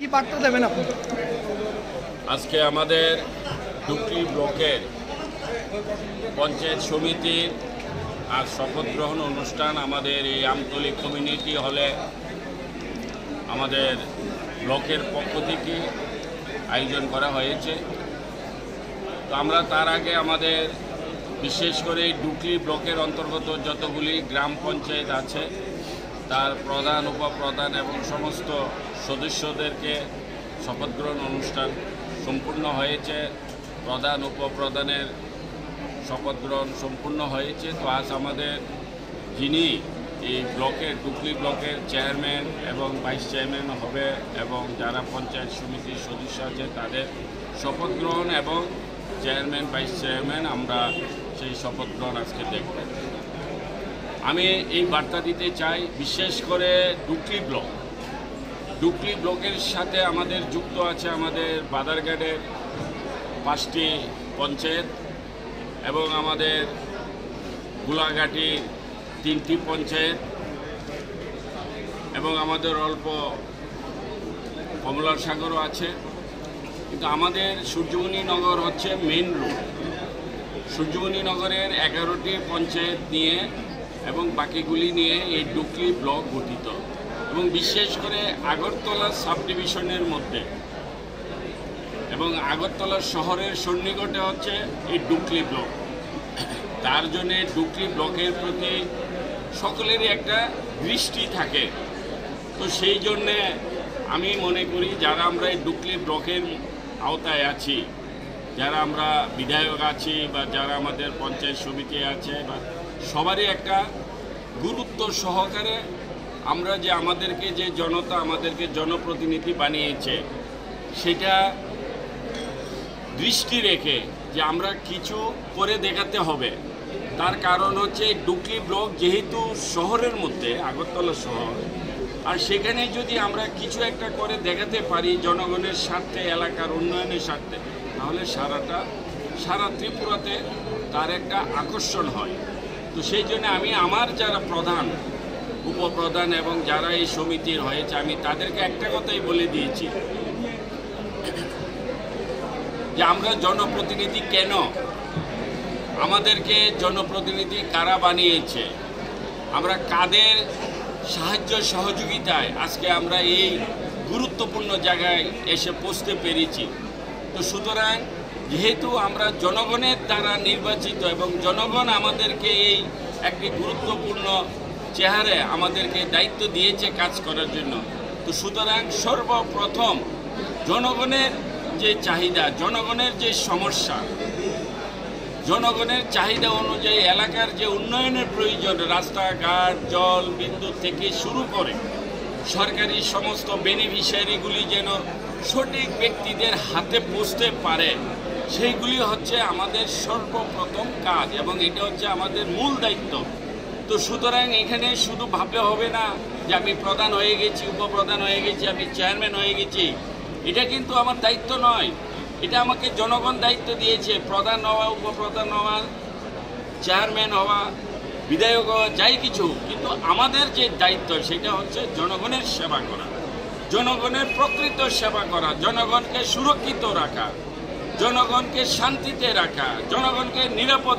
কি বার্তা দেবেন আপনি? আজকে আমাদের ডুকলি ব্লকের পঞ্চায়েত সমিতির আর শপথ গ্রহণ অনুষ্ঠান আমাদের এই আমতলী কমিউনিটি হলে আমাদের ব্লকের পক্ষ থেকে আয়োজন করা হয়েছে। তো আমরা তার আগে আমাদের বিশেষ করে এই ডুকলি ব্লকের অন্তর্গত যতগুলি গ্রাম পঞ্চায়েত আছে তার প্রধান, উপপ্রধান এবং সমস্ত সদস্যদেরকে শপথ গ্রহণ অনুষ্ঠান সম্পূর্ণ হয়েছে। প্রধান, উপপ্রধানের শপথ গ্রহণ সম্পূর্ণ হয়েছে। তো আজ আমাদের যিনি এই ব্লকের ডুকলি ব্লকের চেয়ারম্যান এবং ভাইস চেয়ারম্যান হবে এবং যারা পঞ্চায়েত সমিতির সদস্য আছে, তাদের শপথ গ্রহণ এবং চেয়ারম্যান, ভাইস চেয়ারম্যান, আমরা সেই শপথ গ্রহণ আজকে দেখব। আমি এই বার্তা দিতে চাই, বিশেষ করে ডুকলি ব্লক। ডুকলি ব্লকের সাথে আমাদের যুক্ত আছে আমাদের বাদারঘাটের পাঁচটি পঞ্চায়েত এবং আমাদের গোলাঘাটি তিনটি পঞ্চায়েত এবং আমাদের অল্প কমলার সাগরও আছে। কিন্তু আমাদের সূর্যমণি নগর হচ্ছে মেন রোড সূর্যমণি নগরের এগারোটি পঞ্চায়েত নিয়ে এবং বাকিগুলি নিয়ে এই ডুকলি ব্লক গঠিত এবং বিশেষ করে আগরতলা সাব ডিভিশনের মধ্যে। এবং আগরতলা শহরের সন্নিকটে হচ্ছে এই ডুকলি ব্লক। তার জন্যে ডুকলি ব্লকের প্রতি সকলেরই একটা দৃষ্টি থাকে। তো সেই জন্যে আমি মনে করি যারা আমরা এই ডুকলি ব্লকের আওতায় আছি, যারা আমরা বিধায়ক আছি বা যারা আমাদের পঞ্চায়েত সমিতি আছে বা সবারই একটা গুরুত্ব সহকারে আমরা যে আমাদেরকে যে জনতা, আমাদেরকে জনপ্রতিনিধি বানিয়েছে, সেটা দৃষ্টি রেখে যে আমরা কিছু করে দেখাতে হবে। তার কারণ হচ্ছে ডুকলি ব্লক যেহেতু শহরের মধ্যে, আগরতলা শহর, আর সেখানে যদি আমরা কিছু একটা করে দেখাতে পারি জনগণের স্বার্থে, এলাকার উন্নয়নের স্বার্থে, তাহলে সারাটা, সারা ত্রিপুরাতে তার একটা আকর্ষণ হয়। তো সেই জন্য আমি আমার যারা প্রধান, উপপ্রধান এবং যারা এই সমিতির হয়েছে, আমি তাদেরকে একটা কথাই বলে দিয়েছি। যে আমরা জনপ্রতিনিধি কেন? আমাদেরকে জনপ্রতিনিধি কারা বানিয়েছে? আমরা কাদের সাহায্য সহযোগিতায় আজকে আমরা এই গুরুত্বপূর্ণ জায়গায় এসে পৌঁছতে পেরেছি? তো সুতরাং যেহেতু আমরা জনগণের দ্বারা নির্বাচিত এবং জনগণ আমাদেরকে এই একটি গুরুত্বপূর্ণ চেহারে আমাদেরকে দায়িত্ব দিয়েছে কাজ করার জন্য, তো সুতরাং সর্বপ্রথম জনগণের যে চাহিদা, জনগণের যে সমস্যা, জনগণের চাহিদা অনুযায়ী এলাকার যে উন্নয়নের প্রয়োজন, রাস্তাঘাট, জল, বিদ্যুৎ থেকে শুরু করে সরকারি সমস্ত বেনিফিশিয়ারিগুলি যেন সঠিক ব্যক্তিদের হাতে পৌঁছতে পারে। সেইগুলি হচ্ছে আমাদের সর্বপ্রথম কাজ এবং এটা হচ্ছে আমাদের মূল দায়িত্ব। তো সুতরাং এখানে শুধু ভাবলে হবে না যে আমি প্রধান হয়ে গেছি, উপপ্রধান হয়ে গেছি, আমি চেয়ারম্যান হয়ে গেছি। এটা কিন্তু আমার দায়িত্ব নয়। এটা আমাকে জনগণ দায়িত্ব দিয়েছে, প্রধান হওয়া, উপপ্রধান হওয়া চেয়ারম্যান হওয়া। বিধায়ক যাই কিছু, কিন্তু আমাদের যে দায়িত্ব সেটা হচ্ছে জনগণের সেবা করা, জনগণের প্রকৃত সেবা করা, জনগণকে সুরক্ষিত রাখা, জনগণকে শান্তিতে রাখা, জনগণকে নিরাপদে